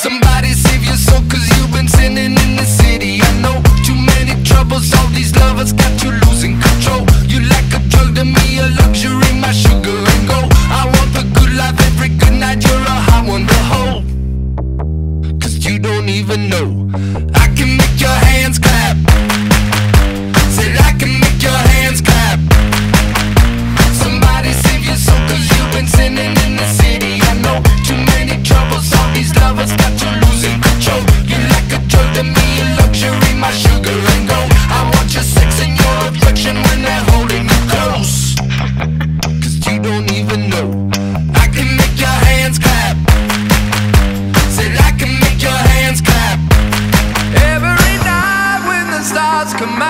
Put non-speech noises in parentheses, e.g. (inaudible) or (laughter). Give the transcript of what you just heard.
Somebody save your soul cause you've been sinning in the city. I know too many troubles, all these lovers got you losing control. You like a drug to me, a luxury, my sugar and gold. I want the good life every good night, you're a hot one to hold. Cause you don't even know. I can make your hands lovers got you losing control. You like a drug to me, a luxury, my sugar and gold. I want your sex and your affection when they're holding you close. (laughs) Cause you don't even know. I can make your hands clap. Said I can make your hands clap. Every night when the stars come out